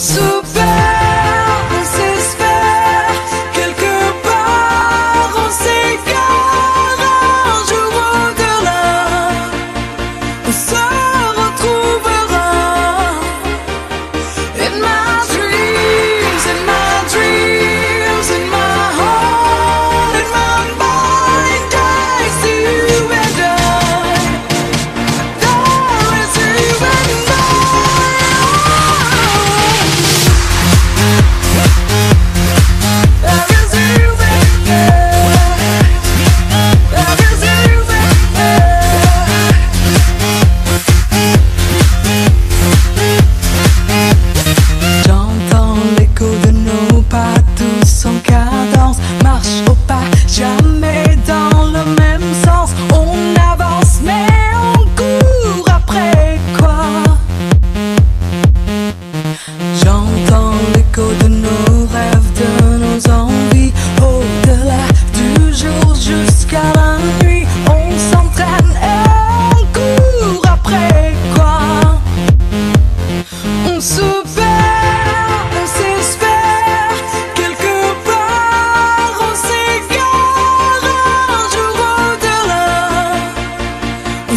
soup.